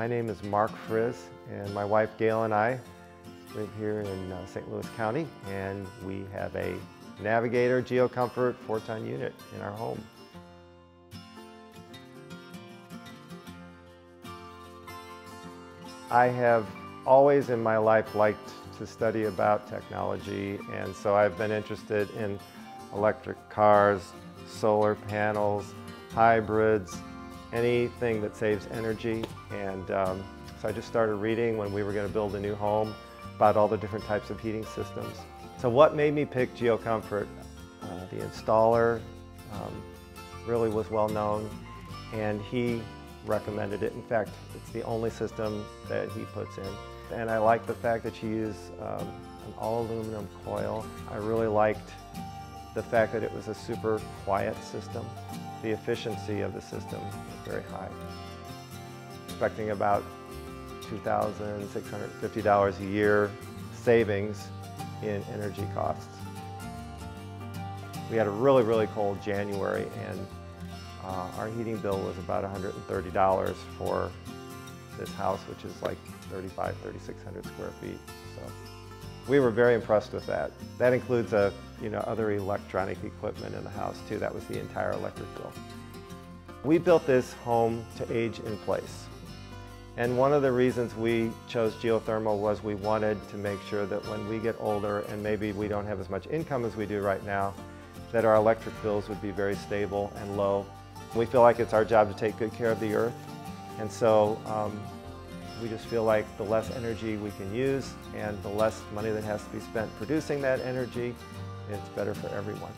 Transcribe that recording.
My name is Mark Frizz, and my wife Gail and I live here in uh, St. Louis County, and we have a Navigator GeoComfort 4-ton unit in our home. I have always in my life liked to study about technology, and so I've been interested in electric cars, solar panels, hybrids, anything that saves energy. And um, so I just started reading when we were going to build a new home about all the different types of heating systems. So what made me pick GeoComfort? Uh, the installer um, really was well known and he recommended it. In fact, it's the only system that he puts in. And I like the fact that you use um, an all aluminum coil. I really liked the fact that it was a super quiet system. The efficiency of the system is very high. Expecting about $2,650 a year savings in energy costs. We had a really, really cold January and uh, our heating bill was about $130 for this house, which is like 35, 3,600 square feet. So we were very impressed with that. That includes a, you know, other electronic equipment in the house too. That was the entire electric bill. We built this home to age in place. And one of the reasons we chose geothermal was we wanted to make sure that when we get older and maybe we don't have as much income as we do right now, that our electric bills would be very stable and low. We feel like it's our job to take good care of the earth. And so um, we just feel like the less energy we can use and the less money that has to be spent producing that energy, it's better for everyone.